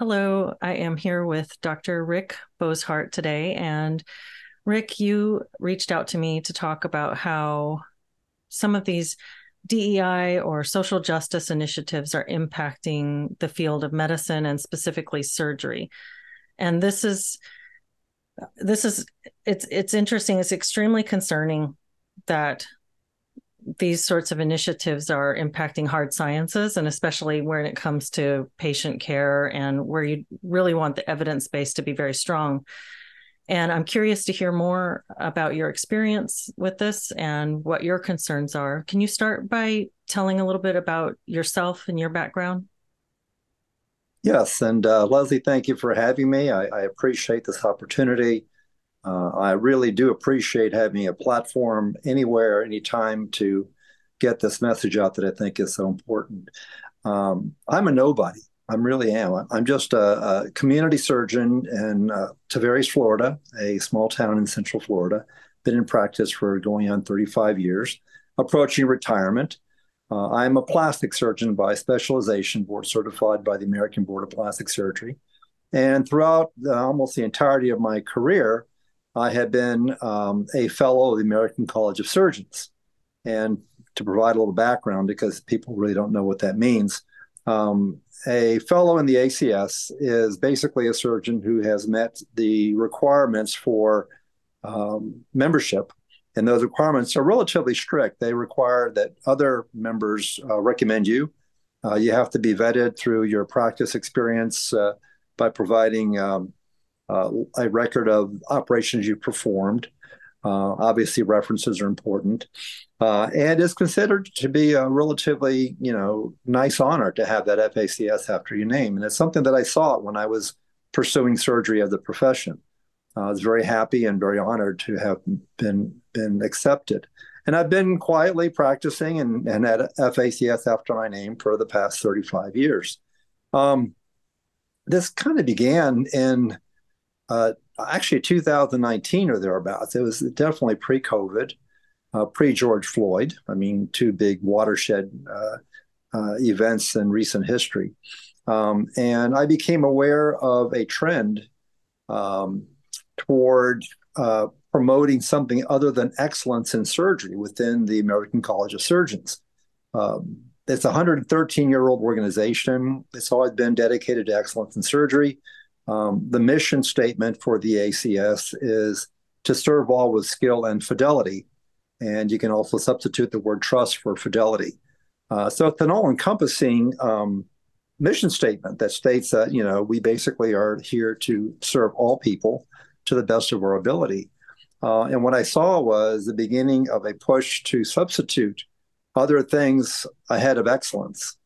Hello, I am here with Dr. Rick Bosshardt today. And Rick, you reached out to me to talk about how some of these DEI or social justice initiatives are impacting the field of medicine and specifically surgery. And this is this is it's it's interesting it's extremely concerning that these sorts of initiatives are impacting hard sciences and especially when it comes to patient care and where you really want the evidence base to be very strong. And i'm curious to hear more about your experience with this and what your concerns are. Can you start by telling a little bit about yourself and your background? Yes and uh, leslie thank you for having me. I, I appreciate this opportunity uh, I really do appreciate having a platform anywhere, anytime to get this message out that I think is so important. Um, I'm a nobody. I really am. I'm just a, a community surgeon in uh, Tavares, Florida, a small town in Central Florida. Been in practice for going on 35 years, approaching retirement. Uh, I'm a plastic surgeon by specialization, board certified by the American Board of Plastic Surgery. And throughout the, almost the entirety of my career, I had been um, a fellow of the American College of Surgeons. And to provide a little background, because people really don't know what that means, um, a fellow in the ACS is basically a surgeon who has met the requirements for um, membership. And those requirements are relatively strict. They require that other members uh, recommend you. Uh, you have to be vetted through your practice experience uh, by providing um, a record of operations you performed. Uh, obviously, references are important, uh, and it's considered to be a relatively, you know, nice honor to have that FACS after your name. And it's something that I saw when I was pursuing surgery as a profession. I was very happy and very honored to have been been accepted. And I've been quietly practicing and, and at FACS after my name for the past 35 years. Um, this kind of began in uh, actually 2019 or thereabouts. It was definitely pre-COVID, uh, pre-George Floyd. I mean, two big watershed uh, uh, events in recent history. Um, and I became aware of a trend um, toward uh, promoting something other than excellence in surgery within the American College of Surgeons. Um, it's a 113 year old organization. It's always been dedicated to excellence in surgery. Um, the mission statement for the ACS is to serve all with skill and fidelity. And you can also substitute the word trust for fidelity. Uh, so it's an all encompassing um, mission statement that states that, you know, we basically are here to serve all people to the best of our ability. Uh, and what I saw was the beginning of a push to substitute other things ahead of excellence.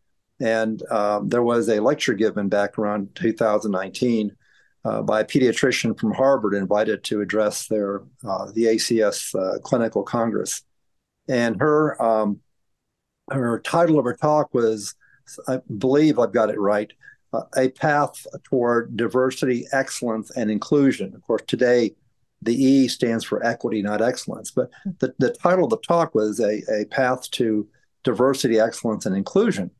And um, there was a lecture given back around 2019 uh, by a pediatrician from Harvard invited to address their uh, the ACS uh, clinical congress. And her um, her title of her talk was, I believe I've got it right, uh, a path toward diversity, excellence, and inclusion. Of course, today the E stands for equity, not excellence. But the, the title of the talk was a, a path to diversity, excellence, and inclusion.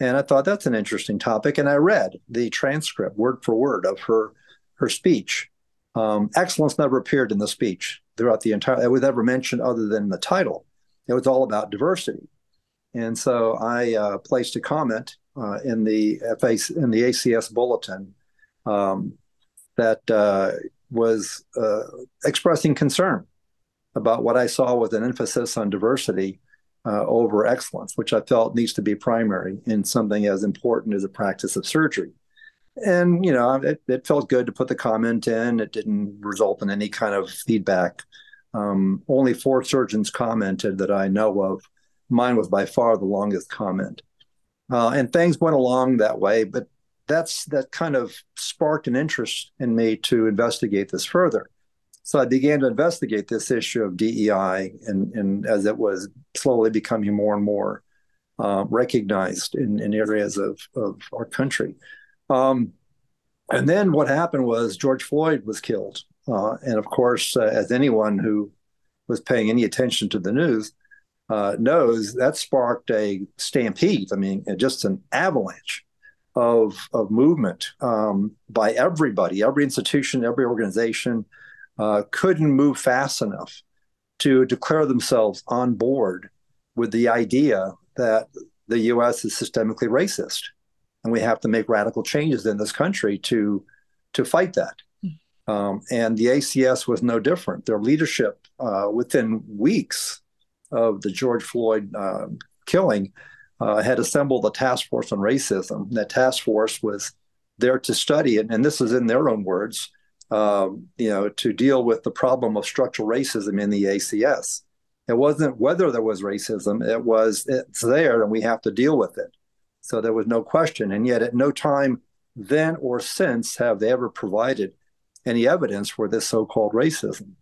And I thought that's an interesting topic. And I read the transcript word for word of her her speech. Um, excellence never appeared in the speech throughout the entire. It was never mentioned other than the title. It was all about diversity. And so I uh, placed a comment uh, in the FA, in the ACS bulletin um, that uh, was uh, expressing concern about what I saw with an emphasis on diversity uh, over excellence, which I felt needs to be primary in something as important as a practice of surgery. And, you know, it, it felt good to put the comment in. It didn't result in any kind of feedback. Um, only four surgeons commented that I know of. Mine was by far the longest comment. Uh, and things went along that way, but that's that kind of sparked an interest in me to investigate this further. So I began to investigate this issue of DEI, and, and as it was slowly becoming more and more uh, recognized in, in areas of, of our country. Um, and then what happened was George Floyd was killed. Uh, and of course, uh, as anyone who was paying any attention to the news uh, knows, that sparked a stampede. I mean, just an avalanche of, of movement um, by everybody, every institution, every organization uh, couldn't move fast enough to declare themselves on board with the idea that the U.S. is systemically racist, and we have to make radical changes in this country to to fight that. Um, and the ACS was no different. Their leadership uh, within weeks of the George Floyd uh, killing uh, had assembled a task force on racism. That task force was there to study it, and this is in their own words, um, you know, to deal with the problem of structural racism in the ACS. It wasn't whether there was racism; it was it's there, and we have to deal with it. So there was no question, and yet at no time then or since have they ever provided any evidence for this so-called racism.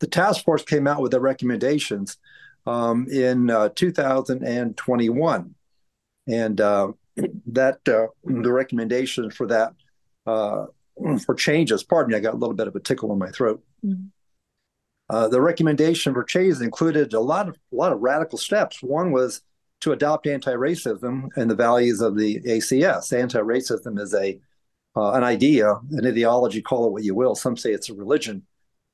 The task force came out with their recommendations um, in uh, 2021. And uh, that uh, the recommendation for that uh, for changes. Pardon me, I got a little bit of a tickle in my throat. Mm-hmm. Uh, the recommendation for changes included a lot of a lot of radical steps. One was to adopt anti-racism and the values of the ACS. Anti-racism is a uh, an idea, an ideology, call it what you will. Some say it's a religion,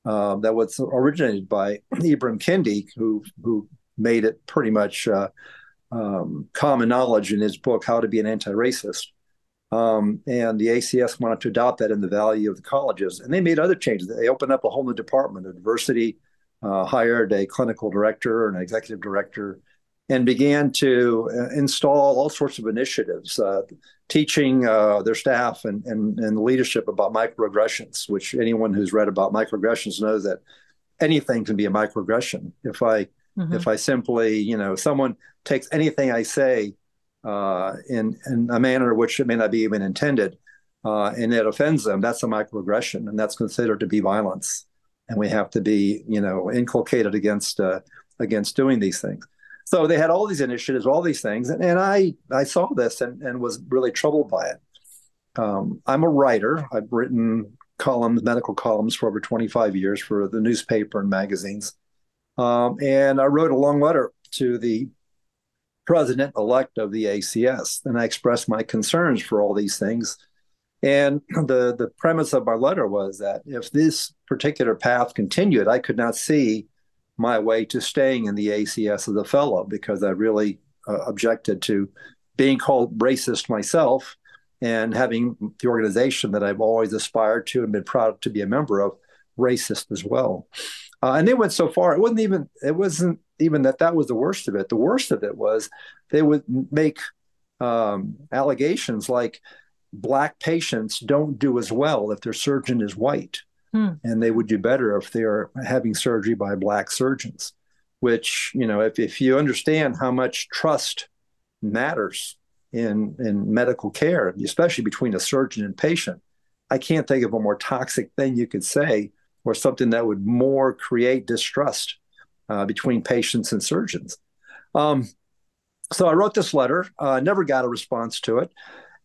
uh, that was originated by Ibram Kendi, who who made it pretty much uh, um, common knowledge in his book How to Be an Anti-Racist. Um, and the ACS wanted to adopt that in the value of the colleges, and they made other changes. They opened up a whole new department of diversity, uh, hired a clinical director, an executive director, and began to uh, install all sorts of initiatives, uh, teaching uh, their staff and, and, and leadership about microaggressions, which anyone who's read about microaggressions knows that anything can be a microaggression. If I mm-hmm. if I simply, you know, someone takes anything I say in in a manner which it may not be even intended, uh, and it offends them, that's a microaggression, and that's considered to be violence. And we have to be, you know, inculcated against uh, against doing these things so they had all these initiatives, all these things, and, and I I saw this and, and was really troubled by it. Um, I'm a writer. I've written columns, medical columns, for over 25 years for the newspaper and magazines, um, and I wrote a long letter to the president elect of the ACS, and I expressed my concerns for all these things. And the the premise of my letter was that if this particular path continued, I could not see my way to staying in the ACS as a fellow because I really uh, objected to being called racist myself and having the organization that I've always aspired to and been proud to be a member of racist as well. Uh, and they went so far it wasn't even it wasn't even that that was the worst of it. The worst of it was they would make um, allegations like black patients don't do as well if their surgeon is white hmm. and they would do better if they are having surgery by black surgeons. Which you know, if if you understand how much trust matters in in medical care, especially between a surgeon and patient, I can't think of a more toxic thing you could say, or something that would more create distrust uh, between patients and surgeons. Um, so I wrote this letter. Uh, never got a response to it.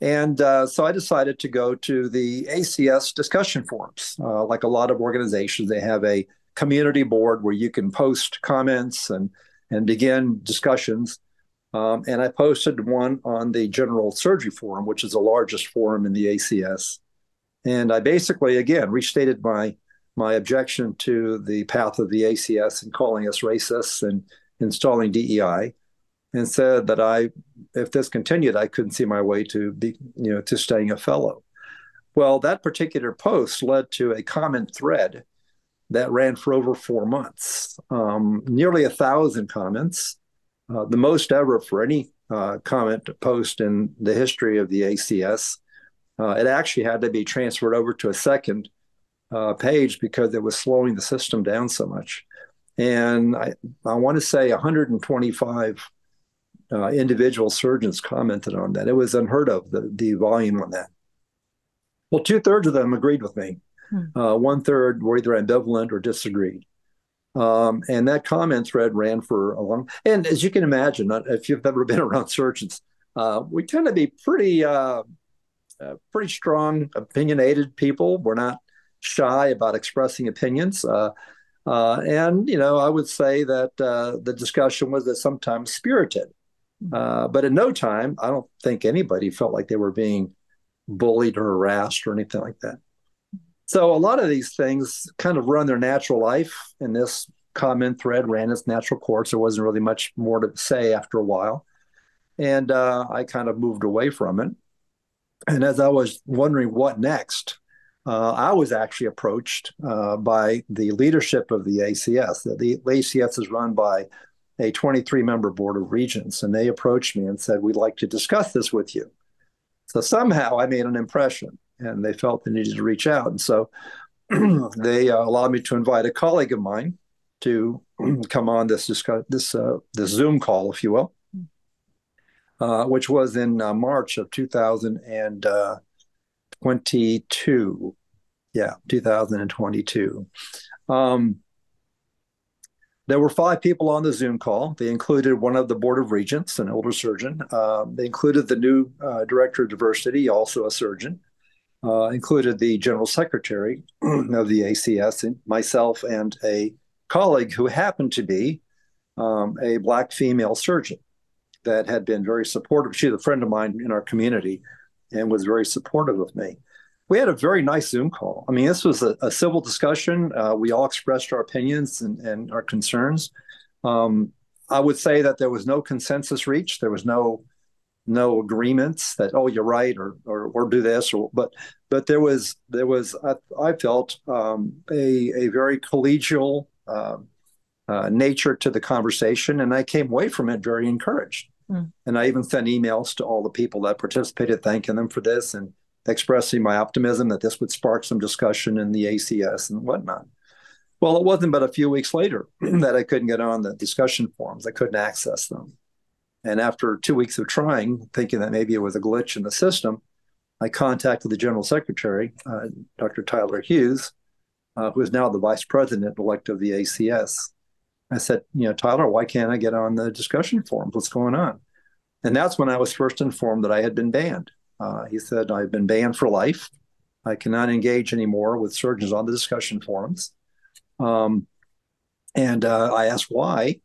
And uh, so I decided to go to the ACS discussion forums. Uh, like a lot of organizations, they have a community board where you can post comments and, and begin discussions. Um, and I posted one on the General Surgery Forum, which is the largest forum in the ACS. And I basically, again, restated my my objection to the path of the ACS and calling us racists and installing DEI and said that I, if this continued, I couldn't see my way to be, you know, to staying a fellow. Well, that particular post led to a common thread that ran for over four months, um, nearly a thousand comments, uh, the most ever for any uh, comment post in the history of the ACS. Uh, it actually had to be transferred over to a second uh, page because it was slowing the system down so much. And I, I want to say 125 uh, individual surgeons commented on that. It was unheard of, the, the volume on that. Well, two thirds of them agreed with me. Hmm. Uh, one third were either ambivalent or disagreed. Um, and that comment thread ran for a long. And as you can imagine, if you've ever been around surgeons, uh, we tend to be pretty, uh, uh, pretty strong, opinionated people. We're not shy about expressing opinions. Uh, uh, and you know, I would say that the discussion was that sometimes spirited. Uh, but in no time, I don't think anybody felt like they were being bullied or harassed or anything like that. So a lot of these things kind of run their natural life, and this comment thread ran its natural course. There wasn't really much more to say after a while, and uh, I kind of moved away from it. And as I was wondering what next, uh, I was actually approached uh, by the leadership of the ACS. The, the ACS is run by a 23 member board of regents, and they approached me and said, We'd like to discuss this with you. So somehow I made an impression, and they felt they needed to reach out. And so they uh, allowed me to invite a colleague of mine to come on this discuss, this uh, this Zoom call, if you will, uh, which was in uh, March of 2022. Yeah, 2022. Um, there were five people on the Zoom call. They included one of the Board of Regents, an older surgeon. Uh, they included the new uh, Director of Diversity, also a surgeon. Uh, included the General Secretary of the ACS, and myself, and a colleague who happened to be um, a Black female surgeon that had been very supportive. She's a friend of mine in our community and was very supportive of me we had a very nice Zoom call. I mean, this was a, a civil discussion. Uh, we all expressed our opinions and, and our concerns. Um, I would say that there was no consensus reached. There was no no agreements that oh you're right or or, or do this or but but there was there was I, I felt um, a a very collegial uh, uh, nature to the conversation, and I came away from it very encouraged. Mm. And I even sent emails to all the people that participated, thanking them for this and expressing my optimism that this would spark some discussion in the ACS and whatnot. Well, it wasn't but a few weeks later that I couldn't get on the discussion forums. I couldn't access them. And after two weeks of trying, thinking that maybe it was a glitch in the system, I contacted the General Secretary, uh, Dr. Tyler Hughes, uh, who is now the Vice President elect of the ACS. I said, you know, Tyler, why can't I get on the discussion forums? What's going on? And that's when I was first informed that I had been banned. Uh, he said, I've been banned for life. I cannot engage anymore with surgeons on the discussion forums. Um, and uh, I asked why.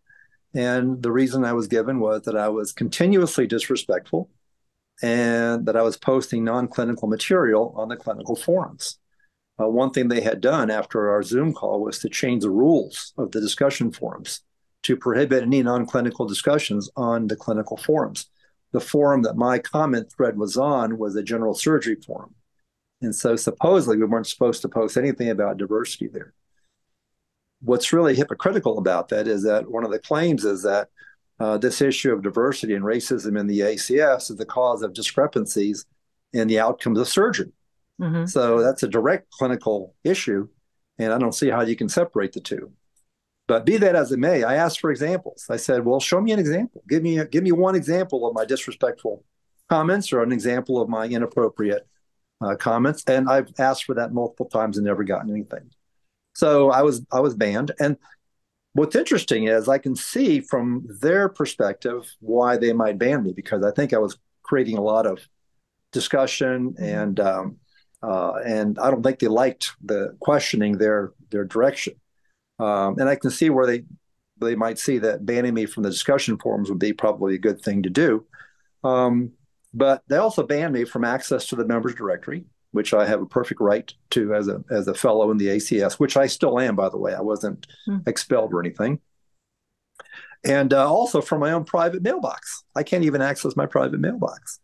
And the reason I was given was that I was continuously disrespectful and that I was posting non clinical material on the clinical forums. Uh, one thing they had done after our Zoom call was to change the rules of the discussion forums to prohibit any non clinical discussions on the clinical forums the forum that my comment thread was on was a general surgery forum. And so supposedly we weren't supposed to post anything about diversity there. What's really hypocritical about that is that one of the claims is that uh, this issue of diversity and racism in the ACS is the cause of discrepancies in the outcomes of surgery. Mm-hmm. So that's a direct clinical issue. And I don't see how you can separate the two. But be that as it may, I asked for examples. I said, "Well, show me an example. Give me a, give me one example of my disrespectful comments or an example of my inappropriate uh, comments." And I've asked for that multiple times and never gotten anything. So I was I was banned. And what's interesting is I can see from their perspective why they might ban me because I think I was creating a lot of discussion mm-hmm. and um, uh, and I don't think they liked the questioning their their direction. Um, and I can see where they they might see that banning me from the discussion forums would be probably a good thing to do. Um, but they also banned me from access to the members directory, which I have a perfect right to as a as a fellow in the ACS, which I still am, by the way. I wasn't hmm. expelled or anything. And uh, also from my own private mailbox. I can't even access my private mailbox.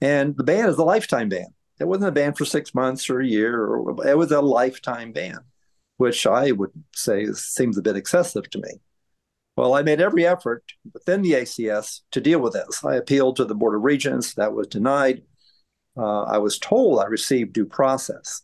And the ban is a lifetime ban. It wasn't a ban for six months or a year, or it was a lifetime ban which I would say seems a bit excessive to me. Well, I made every effort within the ACS to deal with this. I appealed to the Board of Regents, that was denied. Uh, I was told I received due process.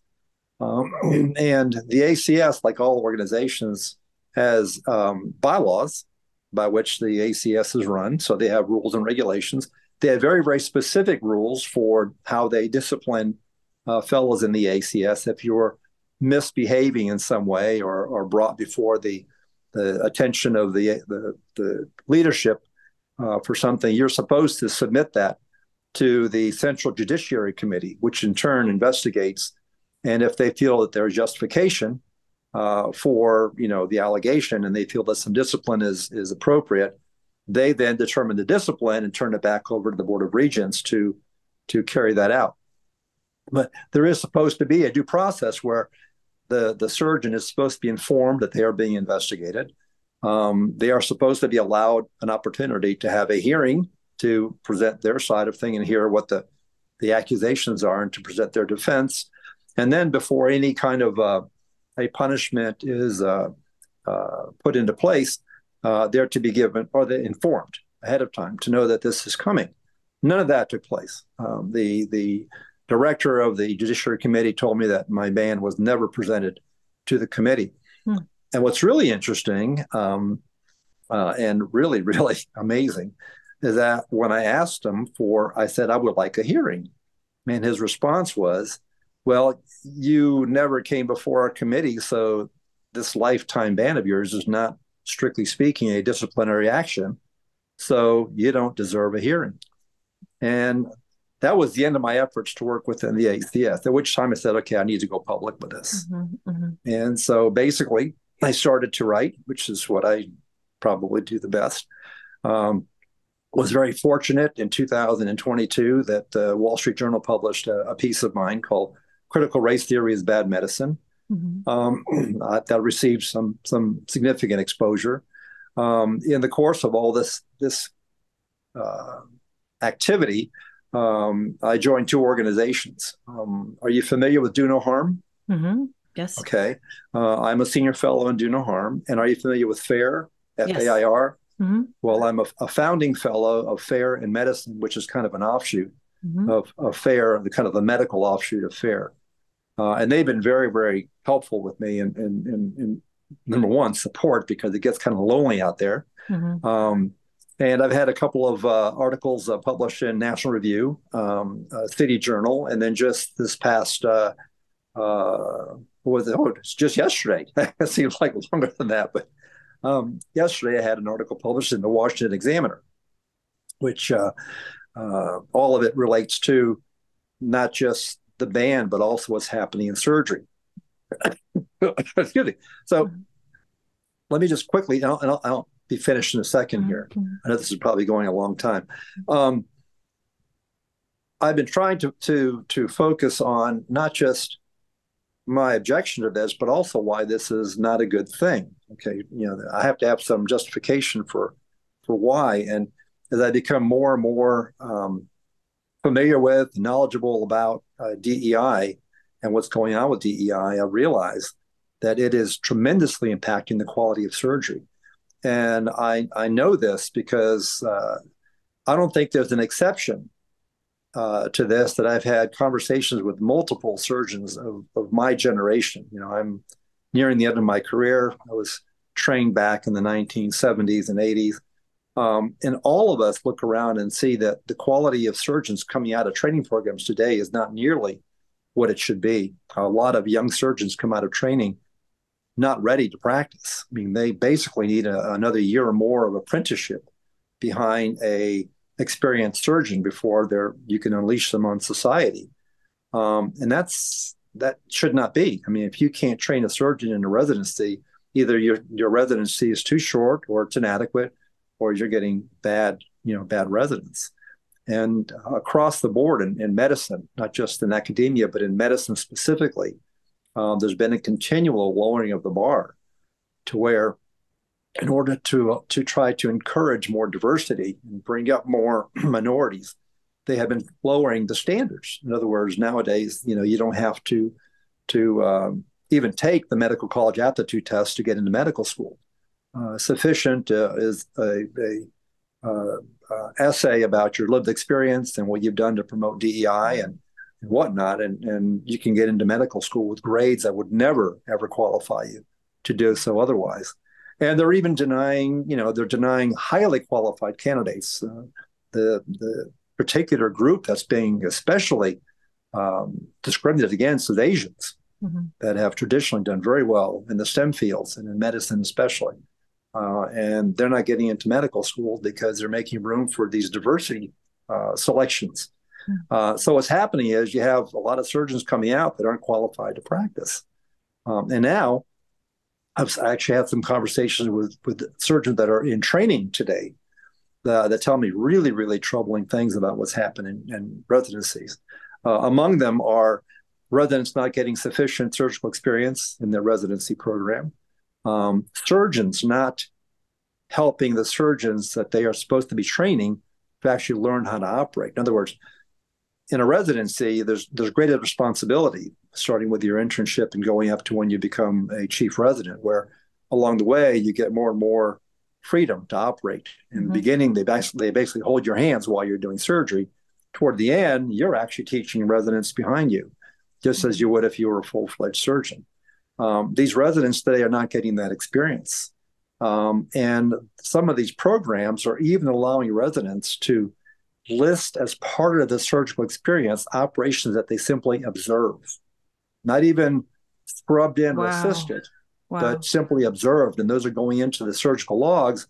Um, and the ACS, like all organizations, has um, bylaws by which the ACS is run. So they have rules and regulations. They have very, very specific rules for how they discipline uh, fellows in the ACS. If you're misbehaving in some way or, or brought before the, the attention of the, the, the leadership uh, for something, you're supposed to submit that to the Central Judiciary Committee, which in turn investigates. And if they feel that there's justification uh, for you know the allegation and they feel that some discipline is is appropriate, they then determine the discipline and turn it back over to the Board of Regents to to carry that out. But there is supposed to be a due process where the, the surgeon is supposed to be informed that they are being investigated. Um, they are supposed to be allowed an opportunity to have a hearing to present their side of thing and hear what the, the accusations are and to present their defense. And then before any kind of uh, a punishment is uh, uh, put into place, uh, they're to be given or they're informed ahead of time to know that this is coming. None of that took place. Um, the the director of the Judiciary Committee told me that my ban was never presented to the committee. Hmm. And what's really interesting um, uh, and really, really amazing is that when I asked him for, I said, I would like a hearing. And his response was, Well, you never came before our committee, so this lifetime ban of yours is not, strictly speaking, a disciplinary action. So you don't deserve a hearing. And that was the end of my efforts to work within the ACS, at which time I said, okay, I need to go public with this. Mm-hmm, mm-hmm. And so basically, I started to write, which is what I probably do the best. Um, was very fortunate in 2022 that the Wall Street Journal published a, a, piece of mine called "Critical Race Theory is Bad Medicine." Mm-hmm. Um, that received some some significant exposure. Um, in the course of all this this uh, activity, um, I joined two organizations. Um, are you familiar with Do No Harm? Mm-hmm. Yes. Okay. Uh, I'm a senior fellow in Do No Harm. And are you familiar with FAIR? F A I R? Mm-hmm. Well, I'm a, a, founding fellow of FAIR in medicine, which is kind of an offshoot mm-hmm. of, of FAIR, the kind of the medical offshoot of FAIR. Uh, and they've been very, very helpful with me in, in, in, in, number one, support because it gets kind of lonely out there. Mm-hmm. Um, and I've had a couple of uh, articles uh, published in National Review, um, uh, City Journal, and then just this past, uh, uh, was it? Oh, it's just yesterday. it seems like longer than that, but um, yesterday I had an article published in the Washington Examiner, which uh, all of it relates to not just the ban, but also what's happening in surgery. Excuse me. So mm-hmm. let me just quickly, and I'll, and I'll, I'll be finished in a 2nd mm-hmm. here. I know this is probably going a long time. Um, I've been trying to to to focus on not just my objection to this, but also why this is not a good thing. Okay, you know, I have to have some justification for for why. And as I become more and more um, familiar with, knowledgeable about uh, DEI and what's going on with DEI, I realize that it is tremendously impacting the quality of surgery. And I, I know this because uh, I don't think there's an exception uh, to this that I've had conversations with multiple surgeons of, of my generation. You know, I'm nearing the end of my career. I was trained back in the 1970s and 80s. Um, and all of us look around and see that the quality of surgeons coming out of training programs today is not nearly what it should be. A lot of young surgeons come out of training not ready to practice. I mean, they basically need a, another year or more of apprenticeship behind a experienced surgeon before they're you can unleash them on society. Um, and that's that should not be. I mean, if you can't train a surgeon in a residency, either your your residency is too short or it's inadequate, or you're getting bad you know bad residents. And across the board in, in medicine, not just in academia, but in medicine specifically, um, there's been a continual lowering of the bar to where in order to to try to encourage more diversity and bring up more minorities they have been lowering the standards in other words nowadays you know you don't have to to um, even take the medical college aptitude test to get into medical school sufficient uh, is a, a uh, uh essay about your lived experience and what you've done to promote DEI and and whatnot. And, and you can get into medical school with grades that would never, ever qualify you to do so otherwise. And they're even denying, you know, they're denying highly qualified candidates. Uh, the, the particular group that's being especially um, discriminated against is Asians mm-hmm. that have traditionally done very well in the STEM fields and in medicine, especially. Uh, and they're not getting into medical school because they're making room for these diversity uh, selections uh, so what's happening is you have a lot of surgeons coming out that aren't qualified to practice. Um, and now I've actually had some conversations with, with surgeons that are in training today uh, that tell me really, really troubling things about what's happening in residencies. Uh, among them are residents not getting sufficient surgical experience in their residency program, um, surgeons not helping the surgeons that they are supposed to be training to actually learn how to operate. In other words, in a residency, there's there's greater responsibility, starting with your internship and going up to when you become a chief resident, where along the way you get more and more freedom to operate. In mm-hmm. the beginning, they basically they basically hold your hands while you're doing surgery. Toward the end, you're actually teaching residents behind you, just as you would if you were a full fledged surgeon. Um, these residents today are not getting that experience. Um, and some of these programs are even allowing residents to list as part of the surgical experience operations that they simply observe, not even scrubbed in wow. or assisted, wow. but simply observed. And those are going into the surgical logs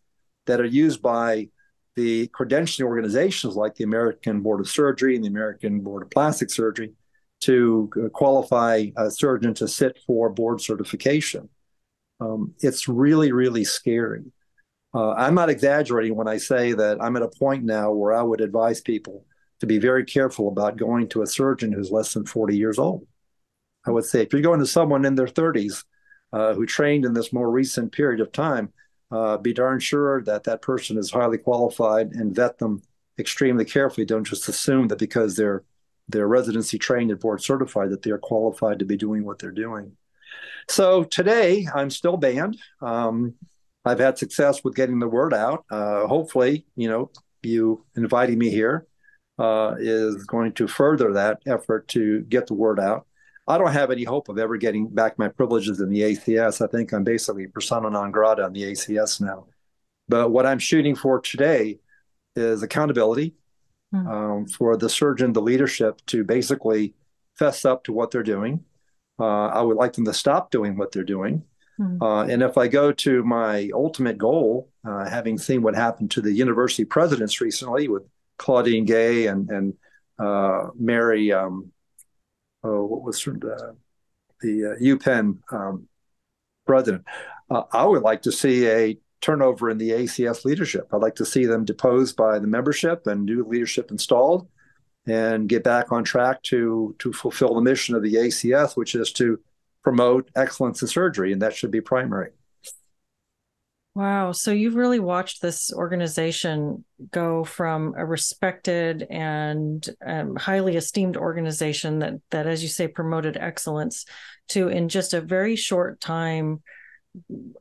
that are used by the credentialing organizations like the American Board of Surgery and the American Board of Plastic Surgery to uh, qualify a surgeon to sit for board certification. Um, it's really, really scary. Uh, I'm not exaggerating when I say that I'm at a point now where I would advise people to be very careful about going to a surgeon who's less than 40 years old. I would say if you're going to someone in their 30s uh, who trained in this more recent period of time, uh, be darn sure that that person is highly qualified and vet them extremely carefully. Don't just assume that because they're they're residency trained and board certified that they're qualified to be doing what they're doing. So today I'm still banned. Um, I've had success with getting the word out. Uh, hopefully, you know, you inviting me here uh, is going to further that effort to get the word out. I don't have any hope of ever getting back my privileges in the ACS. I think I'm basically persona non grata in the ACS now. But what I'm shooting for today is accountability mm. um, for the surgeon, the leadership to basically fess up to what they're doing. Uh, I would like them to stop doing what they're doing Mm-hmm. Uh, and if I go to my ultimate goal, uh, having seen what happened to the university presidents recently with Claudine Gay and and uh, Mary, um, oh, what was the the uh, UPenn um, president, uh, I would like to see a turnover in the ACS leadership. I'd like to see them deposed by the membership and new leadership installed, and get back on track to to fulfill the mission of the ACS, which is to promote excellence in surgery, and that should be primary. Wow. So you've really watched this organization go from a respected and um, highly esteemed organization that, that, as you say, promoted excellence to in just a very short time,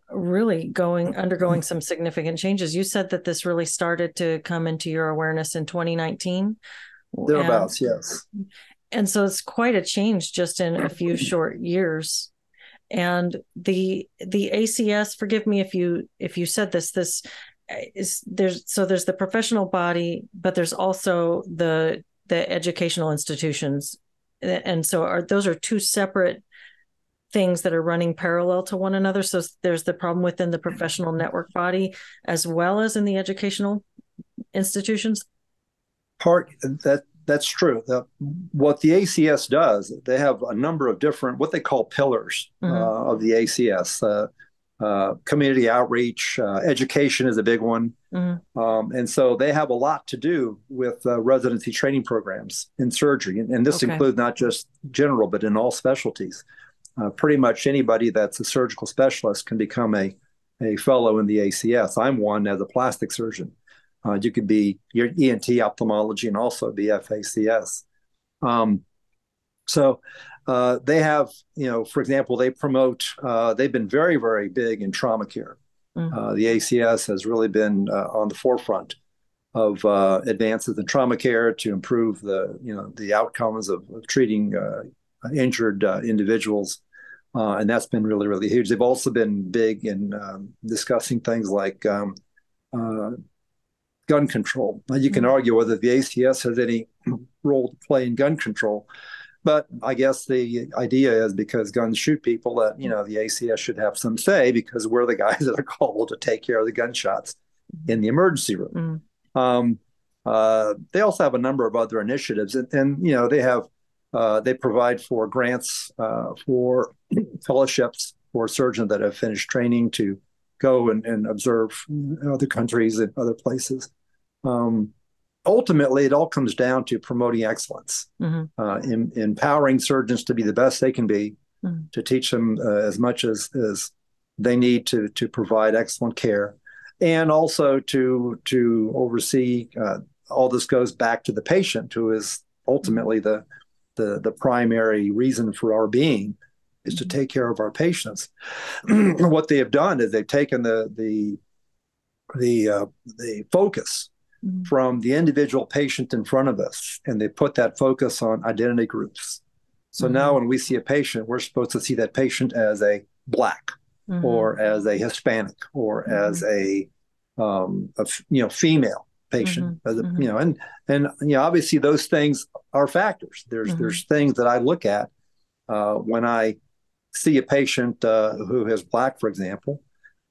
really going undergoing some significant changes. You said that this really started to come into your awareness in 2019. Thereabouts, and, yes and so it's quite a change just in a few short years and the the acs forgive me if you if you said this this uh, is there's so there's the professional body but there's also the the educational institutions and so are those are two separate things that are running parallel to one another so there's the problem within the professional network body as well as in the educational institutions part that that's true. The, what the ACS does, they have a number of different what they call pillars mm-hmm. uh, of the ACS. Uh, uh, community outreach, uh, education is a big one, mm-hmm. um, and so they have a lot to do with uh, residency training programs in surgery, and, and this okay. includes not just general, but in all specialties. Uh, pretty much anybody that's a surgical specialist can become a a fellow in the ACS. I'm one as a plastic surgeon. Uh, you could be your ENT ophthalmology and also be FACS. Um, so uh, they have, you know, for example, they promote, uh, they've been very, very big in trauma care. Mm-hmm. Uh, the ACS has really been uh, on the forefront of uh, advances in trauma care to improve the, you know, the outcomes of, of treating injured individuals. And that's been really, really huge. They've also been big in um, discussing things like um, gun control. Now, you can mm-hmm. argue whether the ACS has any role to play in gun control, but I guess the idea is because guns shoot people that you know the ACS should have some say because we're the guys that are called to take care of the gunshots mm-hmm. in the emergency room. Mm-hmm. Um, uh, they also have a number of other initiatives, and, and you know they have uh, they provide for grants uh, for fellowships for surgeons that have finished training to go and, and observe other countries and other places. um, ultimately, it all comes down to promoting excellence, mm-hmm. uh, in, empowering surgeons to be the best they can be, mm-hmm. to teach them uh, as much as, as they need to to provide excellent care, and also to to oversee. Uh, all this goes back to the patient, who is ultimately the the the primary reason for our being is to mm-hmm. take care of our patients. what they have done is they've taken the the the uh, the focus mm-hmm. from the individual patient in front of us, and they put that focus on identity groups. So mm-hmm. now, when we see a patient, we're supposed to see that patient as a black, mm-hmm. or as a Hispanic, or mm-hmm. as a, um, a you know female patient. Mm-hmm. A, you know, and and you know, obviously those things are factors. There's there's things that I look at uh, when I see a patient uh, who has black, for example.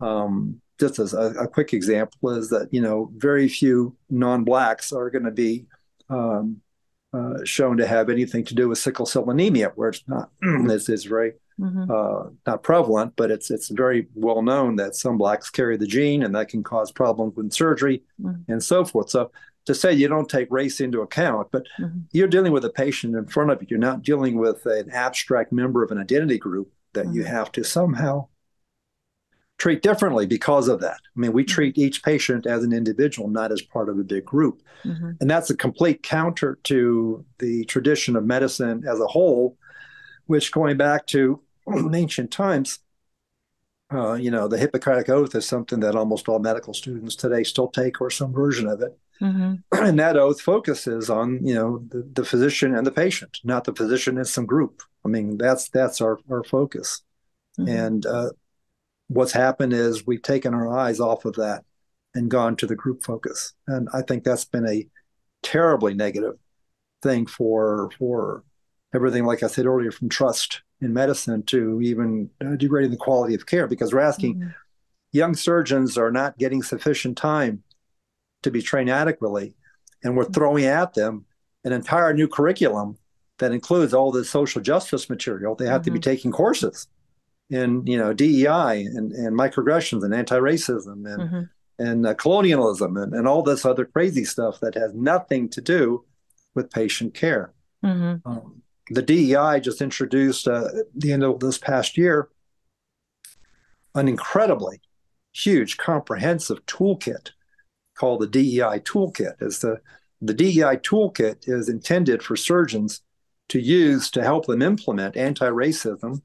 Um, just as a, a, quick example is that you know very few non-blacks are going to be um, uh, shown to have anything to do with sickle cell anemia, where it's not it's, it's very mm-hmm. uh, not prevalent, but it's it's very well known that some blacks carry the gene, and that can cause problems with surgery mm-hmm. and so forth. So to say you don't take race into account, but mm-hmm. you're dealing with a patient in front of you. You're not dealing with an abstract member of an identity group that you mm-hmm. have to somehow treat differently because of that. I mean, we mm-hmm. treat each patient as an individual, not as part of a big group. Mm-hmm. And that's a complete counter to the tradition of medicine as a whole, which going back to ancient times, uh, you know, the Hippocratic Oath is something that almost all medical students today still take or some version of it. Mm-hmm. And that oath focuses on, you know, the, the physician and the patient, not the physician and some group. I mean, that's that's our, our focus. Mm-hmm. And uh, what's happened is we've taken our eyes off of that and gone to the group focus. And I think that's been a terribly negative thing for for everything, like I said earlier, from trust in medicine to even uh, degrading the quality of care because we're asking mm-hmm. young surgeons are not getting sufficient time to be trained adequately. And we're mm-hmm. throwing at them an entire new curriculum that includes all the social justice material. They have mm-hmm. to be mm-hmm. taking courses in you know DEI and, and microaggressions and anti-racism and mm-hmm. and uh, colonialism and, and all this other crazy stuff that has nothing to do with patient care. Mm-hmm. Um, the DEI just introduced uh, at the end of this past year an incredibly huge comprehensive toolkit called the DEI toolkit. Is the the DEI toolkit is intended for surgeons to use to help them implement anti-racism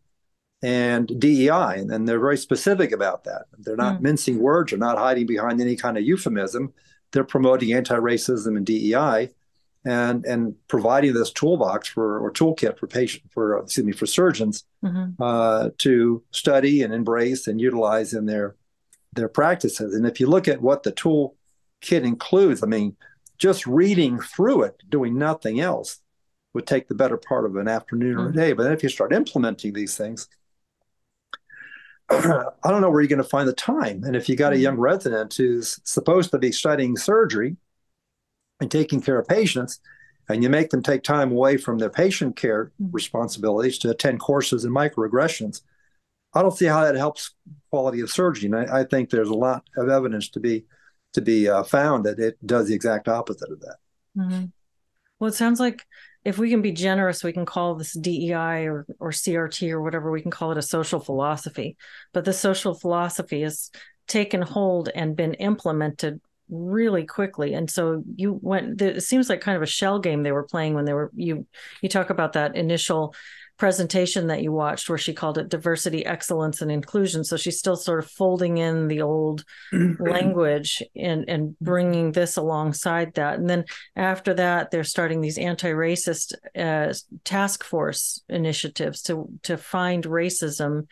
and DEI, and they're very specific about that. They're not mm. mincing words or not hiding behind any kind of euphemism. They're promoting anti-racism and DEI, and and providing this toolbox for or toolkit for patient for excuse me for surgeons mm-hmm. uh, to study and embrace and utilize in their their practices. And if you look at what the toolkit includes, I mean, just reading through it, doing nothing else, would take the better part of an afternoon mm-hmm. or a mm. day. But then if you start implementing these things, I don't know where you're going to find the time. And if you got a young mm-hmm. resident who's supposed to be studying surgery and taking care of patients, and you make them take time away from their patient care mm-hmm. responsibilities to attend courses in microaggressions, I don't see how that helps quality of surgery. And I, I think there's a lot of evidence to be to be uh, found that it does the exact opposite of that. Mm-hmm. Well, it sounds like if we can be generous, we can call this DEI or, or CRT or whatever, we can call it a social philosophy. But the social philosophy has taken hold and been implemented really quickly. And so you went, it seems like kind of a shell game they were playing when they were, you, you talk about that initial presentation that you watched where she called it diversity, excellence, and inclusion. So she's still sort of folding in the old language and, and bringing this alongside that. And then after that, they're starting these anti-racist uh, task force initiatives to to find racism.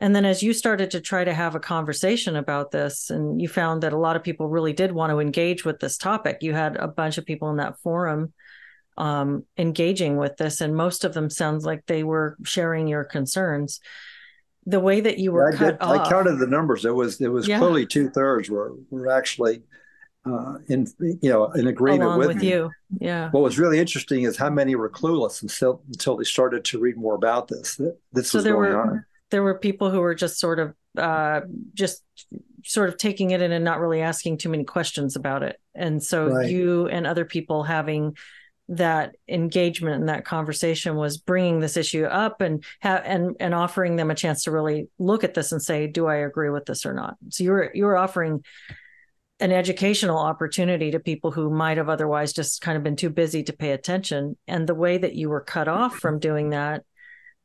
And then as you started to try to have a conversation about this, and you found that a lot of people really did want to engage with this topic, you had a bunch of people in that forum um, engaging with this, and most of them sounds like they were sharing your concerns. The way that you were yeah, cut I, off, I counted the numbers. It was it was yeah. clearly two thirds were were actually uh, in you know in agreement Along with, with you. Yeah. What was really interesting is how many were clueless until until they started to read more about this. This so was there going were, on. There were people who were just sort of uh, just sort of taking it in and not really asking too many questions about it. And so right. you and other people having that engagement and that conversation was bringing this issue up and ha- and and offering them a chance to really look at this and say, do I agree with this or not? So you're you're offering an educational opportunity to people who might have otherwise just kind of been too busy to pay attention. And the way that you were cut off from doing that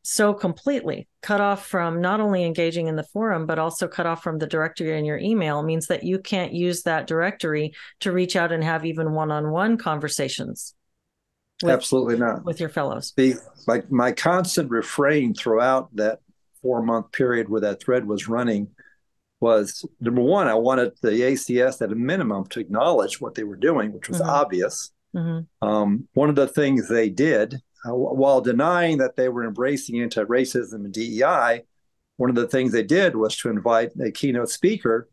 so completely, cut off from not only engaging in the forum, but also cut off from the directory in your email means that you can't use that directory to reach out and have even one on one conversations. With, Absolutely not. With your fellows. The, my, my constant refrain throughout that four month period where that thread was running was number one, I wanted the ACS at a minimum to acknowledge what they were doing, which was mm-hmm. obvious. Mm-hmm. Um, one of the things they did, uh, while denying that they were embracing anti racism and DEI, one of the things they did was to invite a keynote speaker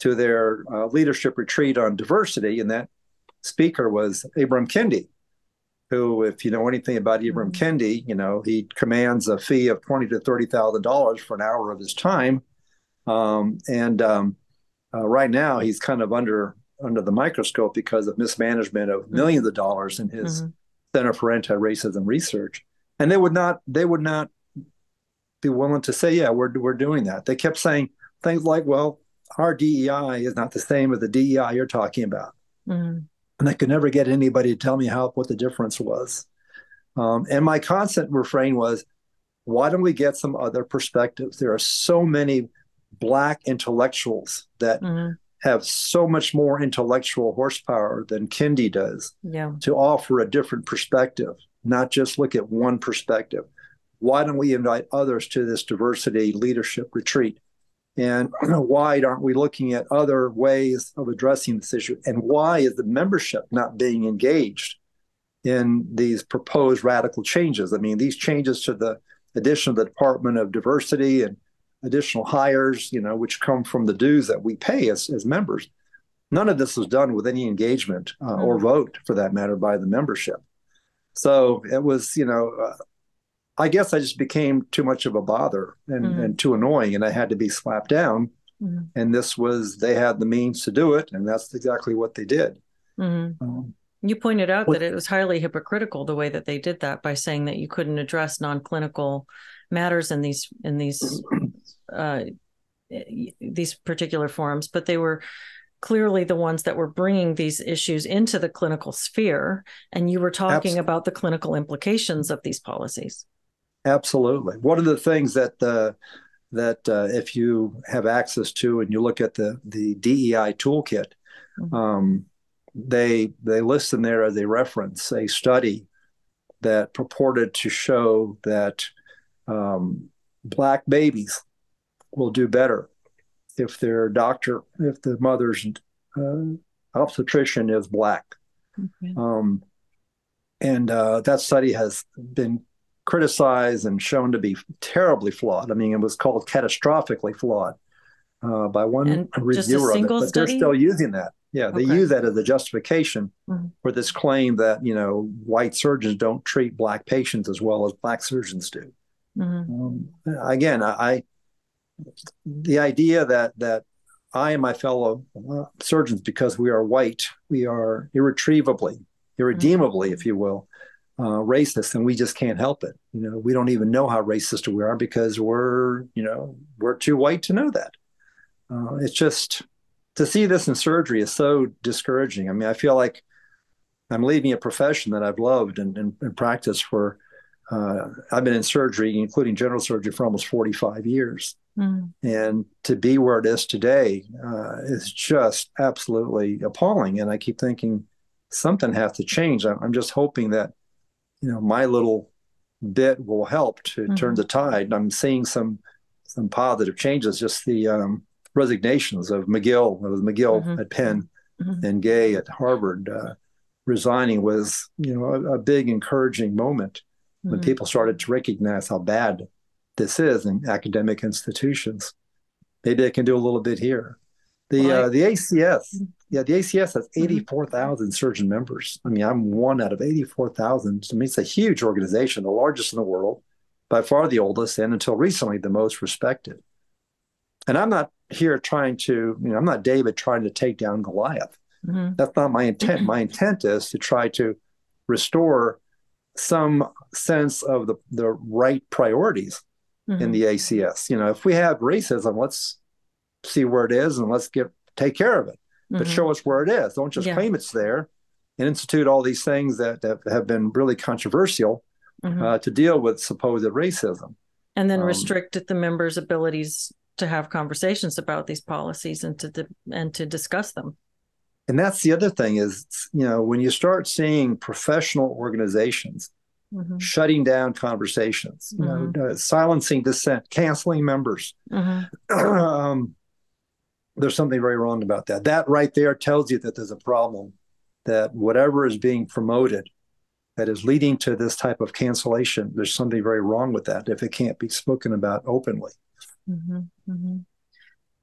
to their uh, leadership retreat on diversity. And that speaker was Ibram Kendi, who, if you know anything about Ibram mm-hmm. Kendi, you know, he commands a fee of twenty to $30,000 for an hour of his time um, and um, uh, right now, he's kind of under under the microscope because of mismanagement of mm-hmm. millions of dollars in his mm-hmm. Center for Anti-Racism Research. And they would not they would not be willing to say, yeah, we're we're doing that. They kept saying things like, well, our DEI is not the same as the DEI you're talking about. Mm-hmm. And I could never get anybody to tell me how what the difference was. Um, and my constant refrain was, why don't we get some other perspectives? There are so many black intellectuals that mm-hmm. have so much more intellectual horsepower than Kendi does yeah. to offer a different perspective, not just look at one perspective. Why don't we invite others to this diversity leadership retreat? And why aren't we looking at other ways of addressing this issue? And why is the membership not being engaged in these proposed radical changes? I mean, these changes to the addition of the Department of Diversity and additional hires, you know, which come from the dues that we pay as, as members. None of this was done with any engagement uh, mm-hmm. or vote, for that matter, by the membership. So it was, you know, uh, I guess I just became too much of a bother and, mm-hmm. and too annoying, and I had to be slapped down. Mm-hmm. And this was, they had the means to do it, and that's exactly what they did. Mm-hmm. Um, you pointed out that it was highly hypocritical the way that they did that by saying that you couldn't address non-clinical matters in these in these uh, these particular forums, but they were clearly the ones that were bringing these issues into the clinical sphere. And you were talking Absolutely. about the clinical implications of these policies. Absolutely. One of the things that the that uh, if you have access to and you look at the the DEI toolkit, mm-hmm. um, they they list in there as a reference a study that purported to show that um, black babies will do better if their doctor, if the mother's uh, obstetrician is black. Okay. Um, and uh, that study has been criticized and shown to be terribly flawed. I mean, it was called catastrophically flawed uh, by one and reviewer of it, but study? they're still using that. Yeah, they okay. use that as a justification mm-hmm. for this claim that you know white surgeons don't treat black patients as well as black surgeons do. Mm-hmm. Um, again, I, the idea that that I and my fellow uh, surgeons, because we are white, we are irretrievably, irredeemably, mm-hmm. if you will, uh, racist, and we just can't help it. You know, we don't even know how racist we are because we're, you know, we're too white to know that. Uh, it's just to see this in surgery is so discouraging. I mean, I feel like I'm leaving a profession that I've loved and, and, and practiced for uh, I've been in surgery, including general surgery, for almost 45 years. Mm. And to be where it is today uh, is just absolutely appalling. And I keep thinking something has to change. I'm just hoping that, you know, my little bit will help to mm-hmm. turn the tide. I'm seeing some some positive changes. Just the um, resignations of Magill, was Magill mm-hmm. at Penn mm-hmm. and Gay at Harvard uh, resigning was, you know, a, a big encouraging moment when mm-hmm. people started to recognize how bad this is in academic institutions. Maybe they can do a little bit here. The uh, the ACS, mm-hmm. yeah, the ACS has mm-hmm. eighty four thousand surgeon members. I mean, I'm one out of eighty four thousand. I mean, it's a huge organization, the largest in the world, by far the oldest, and until recently the most respected. And I'm not here trying to, you know, I'm not David trying to take down Goliath. Mm-hmm. That's not my intent. my intent is to try to restore some sense of the, the right priorities mm-hmm. in the ACS. You know, if we have racism, let's see where it is and let's get take care of it. Mm-hmm. But show us where it is. Don't just yeah. claim it's there and institute all these things that, that have been really controversial mm-hmm. uh, to deal with supposed racism. And then um, restrict the members' abilities to have conversations about these policies and to and to discuss them. And that's the other thing is, you know, when you start seeing professional organizations mm-hmm. shutting down conversations, mm-hmm. know, uh, silencing dissent, canceling members, mm-hmm. um, there's something very wrong about that. That right there tells you that there's a problem. That whatever is being promoted that is leading to this type of cancellation, there's something very wrong with that if it can't be spoken about openly. Mm-hmm, mm-hmm.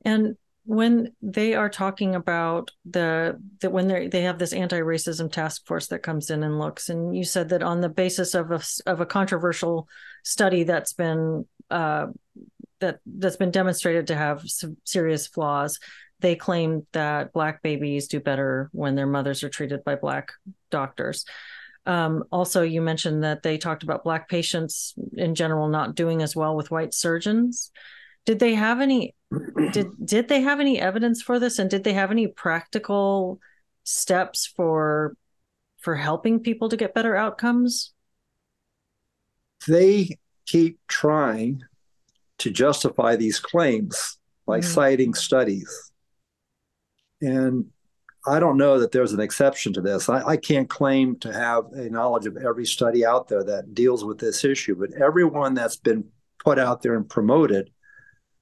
And when they are talking about the that when they they have this anti-racism task force that comes in and looks, and you said that on the basis of a of a controversial study that's been uh, that that's been demonstrated to have some serious flaws, they claim that black babies do better when their mothers are treated by black doctors. Um, also, you mentioned that they talked about black patients in general not doing as well with white surgeons. Did they have any? Did did they have any evidence for this, and did they have any practical steps for for helping people to get better outcomes? They keep trying to justify these claims by mm-hmm. citing studies. And I don't know that there's an exception to this. I, I, can't claim to have a knowledge of every study out there that deals with this issue, but everyone that's been put out there and promoted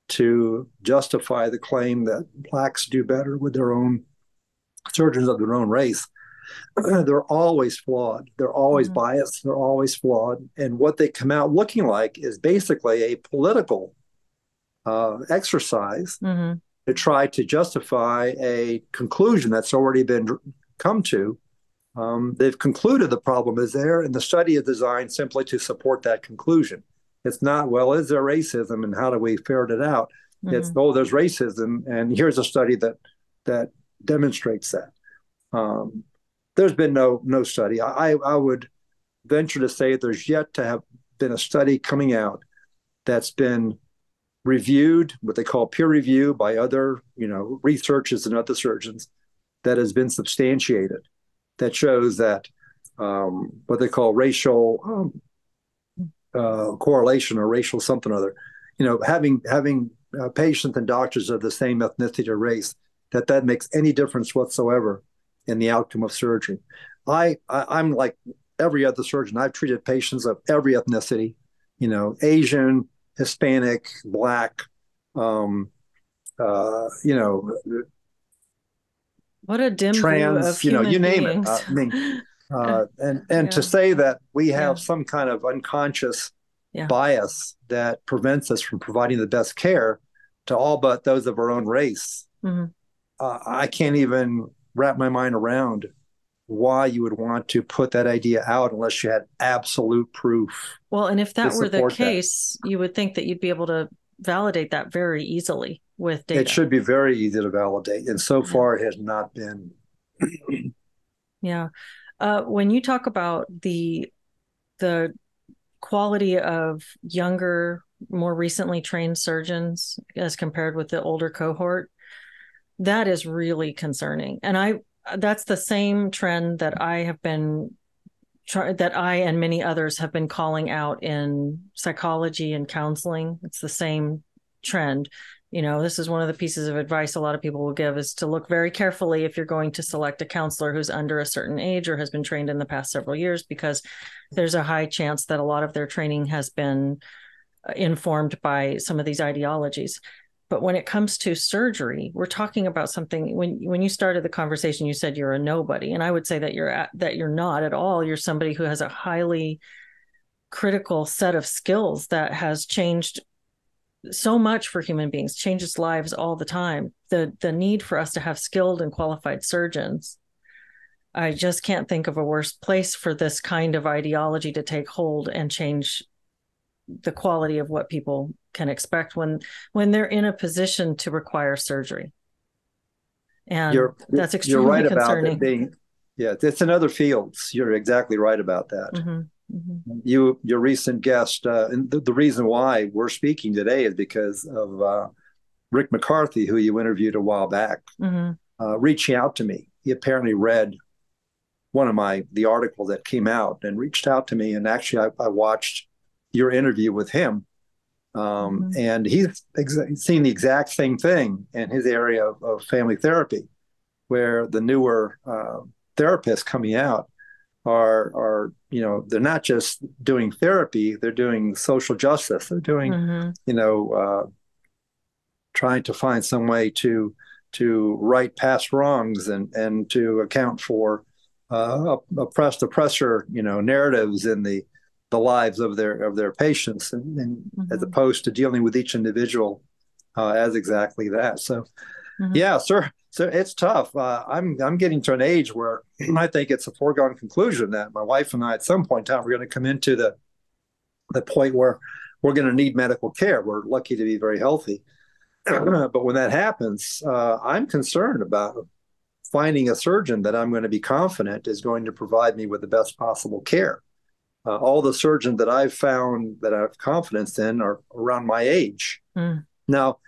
to justify the claim that blacks do better with their own surgeons of their own race. they're always flawed. They're always mm-hmm. biased. They're always flawed. And what they come out looking like is basically a political uh, exercise mm-hmm. to try to justify a conclusion that's already been come to. Um, they've concluded the problem is there, and the study is designed simply to support that conclusion. It's not, well, is there racism and how do we ferret it out? Mm-hmm. It's, oh, there's racism, and here's a study that that demonstrates that. Um, there's been no no study. I, I would venture to say there's yet to have been a study coming out that's been reviewed, what they call peer review by other, you know, researchers and other surgeons that has been substantiated that shows that um, what they call racial um, uh, correlation or racial something or other. You know, having having uh, patients and doctors of the same ethnicity or race, that that makes any difference whatsoever in the outcome of surgery. I, I am like every other surgeon. I've treated patients of every ethnicity. You know, Asian, Hispanic, Black. Um, uh, you know, what a dim trans. you know, you name beings. it. Uh, I mean, Uh, and and yeah. to say that we have yeah. some kind of unconscious yeah. bias that prevents us from providing the best care to all but those of our own race, mm-hmm. uh, I can't even wrap my mind around why you would want to put that idea out unless you had absolute proof. Well, and if that were the case, that. you would think that you'd be able to validate that very easily with data. It should be very easy to validate, and so far it has not been. yeah. Uh, when you talk about the the quality of younger, more recently trained surgeons as compared with the older cohort, that is really concerning. And I that's the same trend that I have been that I and many others have been calling out in psychology and counseling. It's the same trend you know this is one of the pieces of advice a lot of people will give is to look very carefully if you're going to select a counselor who's under a certain age or has been trained in the past several years because there's a high chance that a lot of their training has been uh, informed by some of these ideologies but when it comes to surgery we're talking about something when when you started the conversation you said you're a nobody and i would say that you're at, that you're not at all. You're somebody who has a highly critical set of skills that has changed so much for human beings changes lives all the time. The the need for us to have skilled and qualified surgeons i just can't think of a worse place for this kind of ideology to take hold and change the quality of what people can expect when when they're in a position to require surgery. And you're, that's extremely you're right concerning. about it being yeah, it's in other fields. You're exactly right about that. Mm-hmm. Mm-hmm. You, your recent guest, uh, and the, the, reason why we're speaking today is because of uh, Rick McCarthy, who you interviewed a while back, mm-hmm. uh, reaching out to me. He apparently read one of my the article that came out and reached out to me, and actually I, I watched your interview with him, um, mm-hmm. and he's ex- seen the exact same thing in his area of, of family therapy, where the newer uh, therapists coming out are are you know they're not just doing therapy they're doing social justice they're doing mm-hmm. you know uh, trying to find some way to to right past wrongs and and to account for uh, oppressed oppressor you know narratives in the the lives of their of their patients and, and mm-hmm. as opposed to dealing with each individual uh, as exactly that so mm-hmm. yeah sir so it's tough. Uh, I'm I'm getting to an age where I think it's a foregone conclusion that my wife and I, at some point in time, we're going to come into the the point where we're going to need medical care. We're lucky to be very healthy, but when that happens, uh, I'm concerned about finding a surgeon that I'm going to be confident is going to provide me with the best possible care. Uh, all the surgeons that I've found that I have confidence in are around my age. Mm. Now,